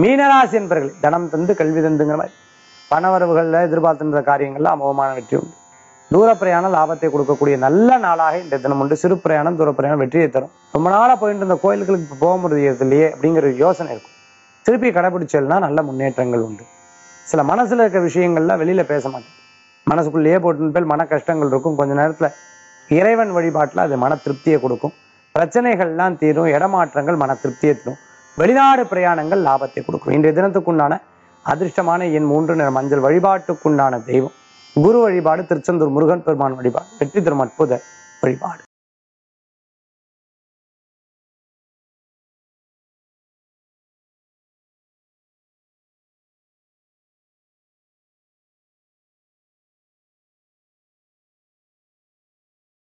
மீனராசி என்பர்கள் தனம் தந்து கல்வி தந்துங்கிற மாதிரி பணவரவுகளில் எதிர்பார்த்திருந்த காரியங்கள்ல அமோகமான வெற்றி உண்டு. தூர பிரயாணம் லாபத்தை கொடுக்கக்கூடிய நல்ல நாளாக இந்த தினம் உண்டு. சிறு பிரயாணம் தூர பிரயாணம் வெற்றியை தரும். ரொம்ப நாளா போயிட்டு இருந்த கோயில்களுக்கு இப்போ போக முடியாது இல்லையே அப்படிங்கிற ஒரு யோசனை இருக்கும். திருப்பி கடைபிடிச்சல்னா நல்ல முன்னேற்றங்கள் உண்டு. சில மனசுல இருக்க விஷயங்கள்லாம் வெளியில பேச மாட்டேன். மனசுக்குள்ளேயே போட்டு பேர் மன கஷ்டங்கள் இருக்கும். கொஞ்ச நேரத்துல இறைவன் வழிபாட்டுல அது மன திருப்தியை கொடுக்கும். பிரச்சனைகள்லாம் தீரும் இடமாற்றங்கள் மன திருப்தியை தரும். வெளிநாடு பிரயாணங்கள் லாபத்தை கொடுக்கும். இன்றைய தினத்துக்குண்டான அதிர்ஷ்டமான என் மூன்று நிற மஞ்சள் வழிபாட்டுக்குண்டான தெய்வம். குரு வழிபாடு திருச்செந்தூர் முருகன் பெருமான் வழிபாடு. வெற்றி தரும் அற்புத வழிபாடு.